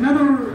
なる